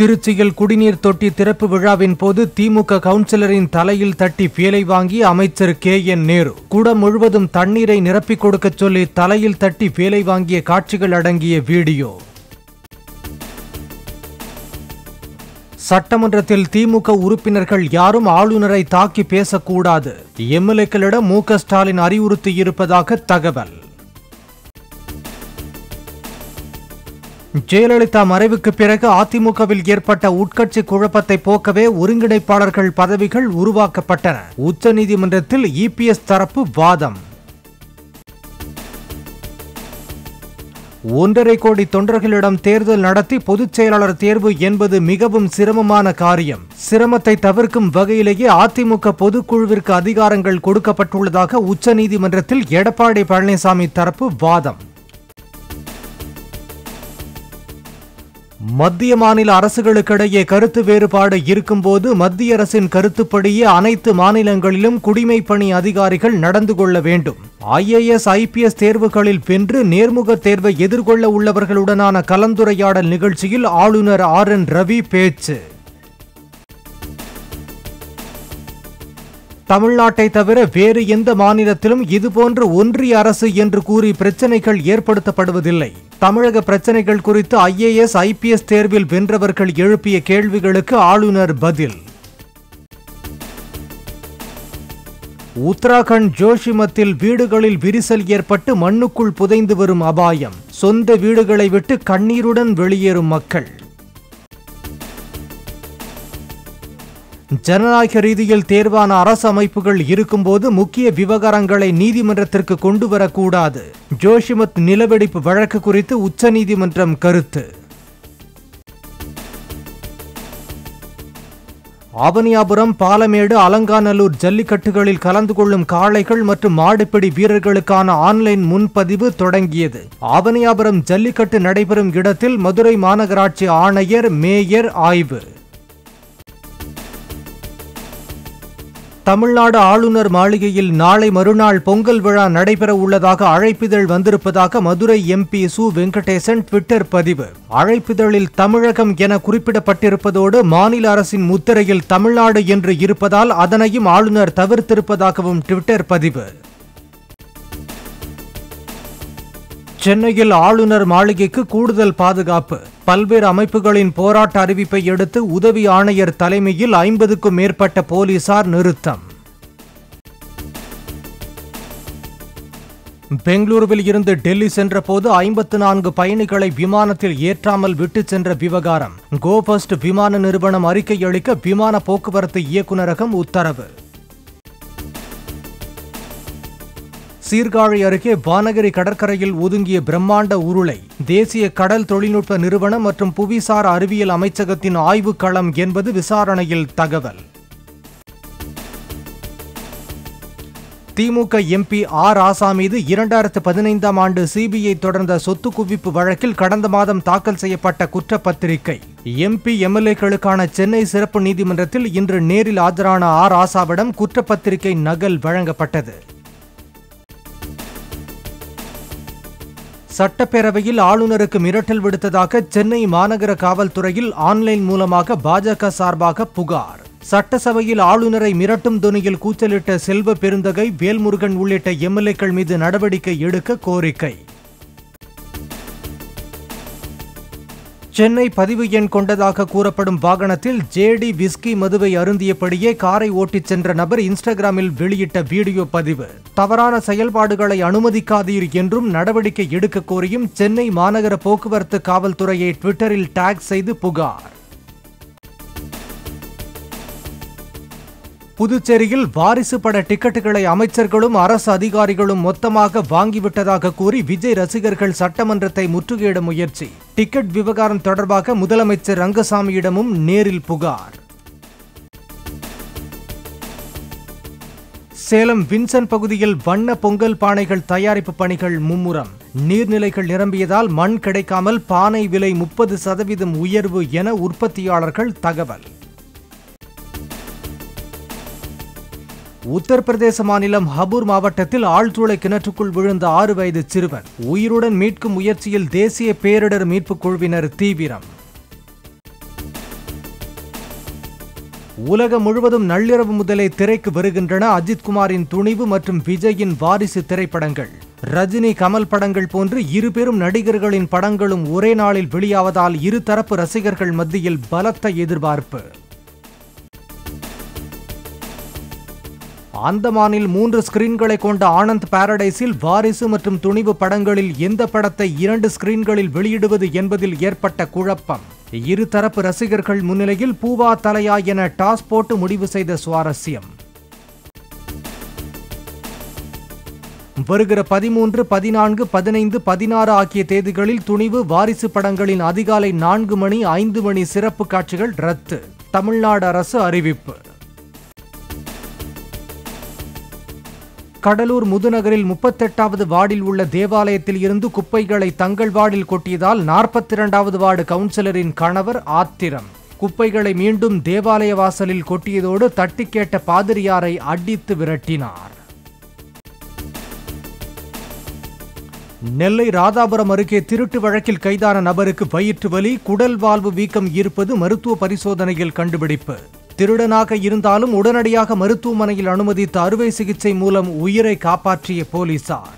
திருச்சியில் குடிநீர் தொட்டி திறப்பு விழாவின் போது திமுக கவுன்சிலரின் தலையில் தட்டி பேலை வாங்கி அமைச்சர் கே. என். நேரு. குடம் முழுவதும் தண்ணீரை நிரப்பிக் கொடுக்க சொல்லி தலையில் தட்டி பேலை வாங்கிய காட்சிகள் அடங்கிய வீடியோ. சட்டமன்றத்தில் திமுக உறுப்பினர்கள் யாரும் ஆளுநரை தாக்கி பேசக்கூடாது. எம்எல்ஏக்களிடம் மு க ஸ்டாலின் அறிவுறுத்தியிருப்பதாக தகவல். ஜெயலலிதா மறைவுக்கு பிறகு அதிமுகவில் ஏற்பட்ட உட்கட்சி குழப்பத்தை போக்கவே ஒருங்கிணைப்பாளர்கள் பதவிகள் உருவாக்கப்பட்டன. உச்சநீதிமன்றத்தில் இபிஎஸ் தரப்பு வாதம். ஒன்றரை கோடி தொண்டர்களிடம் தேர்தல் நடத்தி பொதுச் செயலாளர் தேர்வு என்பது மிகவும் சிரமமான காரியம். சிரமத்தை தவிர்க்கும் வகையிலேயே அதிமுக பொதுக்குழுவிற்கு அதிகாரங்கள் கொடுக்கப்பட்டுள்ளதாக உச்சநீதிமன்றத்தில் எடப்பாடி பழனிசாமி தரப்பு வாதம். மத்திய மாநில அரசுகளுக்கிடையே கருத்து வேறுபாடு இருக்கும்போது மத்திய அரசின் கருத்துப்படியே அனைத்து மாநிலங்களிலும் குடிமை பணி அதிகாரிகள் நடந்து கொள்ள வேண்டும். ஐஏஎஸ் ஐபிஎஸ் தேர்வுகளில் வென்று நேர்முக தேர்வை எதிர்கொள்ள உள்ளவர்களுடனான கலந்துரையாடல் நிகழ்ச்சியில் ஆளுநர் ஆர் என் ரவி பேச்சு. தமிழ்நாட்டை தவிர வேறு எந்த மாநிலத்திலும் இதுபோன்ற ஒன்றிய அரசு என்று கூறி பிரச்சனைகள் ஏற்படுத்தப்படுவதில்லை. தமிழக பிரச்சனைகள் குறித்து ஐஏஎஸ் ஐபிஎஸ் தேர்வில் வென்றவர்கள் எழுப்பிய கேள்விகளுக்கு ஆளுநர் பதில். உத்தராகண்ட் ஜோஷிமத்தில் வீடுகளில் விரிசல் ஏற்பட்டு மண்ணுக்குள் புதைந்து வரும் அபாயம். சொந்த வீடுகளை விட்டு கண்ணீருடன் வெளியேறும் மக்கள். ஜனநாயக ரீதியில் தேர்வான அரசு அமைப்புகள் இருக்கும்போது முக்கிய விவகாரங்களை நீதிமன்றத்திற்கு கொண்டு வரக்கூடாது ஜோஷிமத் நிலவெடிப்பு வழக்கு குறித்து உச்சநீதிமன்றம் கருத்து. ஆவணியாபுரம் பாலமேடு அலங்காநல்லூர் ஜல்லிக்கட்டுகளில் கலந்து கொள்ளும் காளைகள் மற்றும் மாடுபிடி வீரர்களுக்கான ஆன்லைன் முன்பதிவு தொடங்கியது. ஆவணியாபுரம் ஜல்லிக்கட்டு நடைபெறும் இடத்தில் மதுரை மாநகராட்சி ஆணையர் மேயர் ஆய்வு. தமிழ்நாடு ஆளுநர் மாளிகையில் நாளை மறுநாள் பொங்கல் விழா நடைபெற உள்ளதாக அழைப்பிதழ் வந்திருப்பதாக மதுரை எம்பி சு வெங்கடேசன் ட்விட்டர் பதிவு. அழைப்பிதழில் தமிழகம் என குறிப்பிடப்பட்டிருப்பதோடு மாநில அரசின் முத்திரையில் தமிழ்நாடு என்று இருப்பதால் அதனையும் ஆளுநர் தவிர்த்திருப்பதாகவும் ட்விட்டர் பதிவு. சென்னையில் ஆளுநர் மாளிகைக்கு கூடுதல் பாதுகாப்பு. பல்வேறு அமைப்புகளின் போராட்ட அறிவிப்பை அடுத்து உதவி ஆணையர் தலைமையில் ஐம்பதுக்கும் மேற்பட்ட போலீசார் நிறுத்தம். பெங்களூருவில் இருந்து டெல்லி சென்றபோது ஐம்பத்து நான்கு பயணிகளை விமானத்தில் ஏற்றாமல் விட்டுச் சென்ற விவகாரம். கோபஸ்ட் விமான நிறுவனம் அறிக்கை அளிக்க விமான போக்குவரத்து இயக்குநரகம் உத்தரவு. சீர்காழி அருகே வானகிரி கடற்கரையில் ஒதுங்கிய பிரம்மாண்ட உருளை தேசிய கடல் தொழில்நுட்ப நிறுவனம் மற்றும் புவிசார் அறிவியல் அமைச்சகத்தின் ஆய்வுக்களம் என்பது விசாரணையில் தகவல். திமுக எம்பி ஆர் ஆசா மீது இரண்டாயிரத்து பதினைந்தாம் ஆண்டு சிபிஐ தொடர்ந்த சொத்து குவிப்பு வழக்கில் கடந்த மாதம் தாக்கல் செய்யப்பட்ட குற்றப்பத்திரிகை. எம்பி எம்எல்ஏக்களுக்கான சென்னை சிறப்பு நீதிமன்றத்தில் இன்று நேரில் ஆஜரான ஆர் ஆசாவிடம் குற்றப்பத்திரிகை நகல் வழங்கப்பட்டது. சட்டப்பேரவையில் ஆளுநருக்கு மிரட்டல் விடுத்ததாக சென்னை மாநகர காவல்துறையில் ஆன்லைன் மூலமாக பாஜக சார்பாக புகார். சட்டசபையில் ஆளுநரை மிரட்டும் துணியில் கூச்சலிட்ட செல்வ பெருந்தகை வேல்முருகன் உள்ளிட்ட எம்எல்ஏக்கள் மீது நடவடிக்கை எடுக்க கோரிக்கை. சென்னை பதிவு எண் கொண்டதாக கூறப்படும் வாகனத்தில் ஜேடி விஸ்கி மதுவை அருந்தியபடியே காரை ஓட்டிச் சென்ற நபர் இன்ஸ்டாகிராமில் வெளியிட்ட வீடியோ பதிவு. தவறான செயல்பாடுகளை அனுமதிக்காதீர் என்றும் நடவடிக்கை எடுக்க கோரியும் சென்னை மாநகர போக்குவரத்து காவல்துறையை ட்விட்டரில் டேக் செய்து புகார். புதுச்சேரியில் வாரிசு பட டிக்கெட்டுகளை அமைச்சர்களும் அரசு அதிகாரிகளும் மொத்தமாக வாங்கிவிட்டதாக கூறி விஜய் ரசிகர்கள் சட்டமன்றத்தை முற்றுகையிட முயற்சி. டிக்கெட் விவகாரம் தொடர்பாக முதலமைச்சர் ரங்கசாமியிடமும் நேரில் புகார். சேலம் வின்சன் பகுதியில் வண்ண பொங்கல் பானைகள் தயாரிப்பு பணிகள் மும்முரம். நீர்நிலைகள் நிரம்பியதால் மண் கிடைக்காமல் பானை விலை முப்பது சதவீதம் உயர்வு என உற்பத்தியாளர்கள் தகவல். உத்தரப்பிரதேச மாநிலம் ஹபூர் மாவட்டத்தில் ஆழ்துளை கிணற்றுக்குள் விழுந்த ஆறு வயது சிறுவன். உயிருடன் மீட்கும் முயற்சியில் தேசிய பேரிடர் மீட்புக் குழுவினர் தீவிரம். உலகம் முழுவதும் நள்ளிரவு முதலே திரைக்கு வருகின்றன அஜித்குமாரின் துணிவு மற்றும் விஜயின் வாரிசு திரைப்படங்கள். ரஜினி கமல் படங்கள் போன்று இரு பெரும் நடிகர்களின் படங்களும் ஒரே நாளில் வெளியாவதால் இருதரப்பு ரசிகர்கள் மத்தியில் பலத்த எதிர்பார்ப்பு. அந்தமானில் மூன்று ஸ்கிரீன்களை கொண்ட ஆனந்த் பாரடைஸில் வாரிசு மற்றும் துணிவு படங்களில் எந்த படத்தை இரண்டு ஸ்கிரீன்களில் வெளியிடுவது என்பதில் ஏற்பட்ட குழப்பம். இரு தரப்பு ரசிகர்கள் முன்னிலையில் பூவா தலையா என டாஸ் போட்டு முடிவு செய்த சுவாரஸ்யம். வருகிற பதிமூன்று பதினான்கு பதினைந்து பதினாறு ஆகிய தேதிகளில் துணிவு வாரிசு படங்களின் அதிகாலை நான்கு மணி ஐந்து மணி சிறப்பு காட்சிகள் ரத்து. தமிழ்நாடு அரசு அறிவிப்பு. கடலூர் முதுநகரில் முப்பத்தெட்டாவது வார்டில் உள்ள தேவாலயத்தில் இருந்து குப்பைகளை தங்கள் வார்டில் கொட்டியதால் நாற்பத்தி இரண்டாவது வார்டு கவுன்சிலரின் கணவர் ஆத்திரம். குப்பைகளை மீண்டும் தேவாலய வாசலில் கொட்டியதோடு தட்டி கேட்ட பாதிரியாரை அடித்து விரட்டினார். நெல்லை ராதாபுரம் அருகே திருட்டு வழக்கில் கைதான நபருக்கு வயிற்று வலி குடல் வாழ்வு வீக்கம் இருப்பது மருத்துவ பரிசோதனையில் கண்டுபிடிப்பு. திருடனாக இருந்தாலும் உடனடியாக மருத்துவமனையில் அனுமதித்து அறுவை சிகிச்சை மூலம் உயிரை காப்பாற்றிய போலீசார்.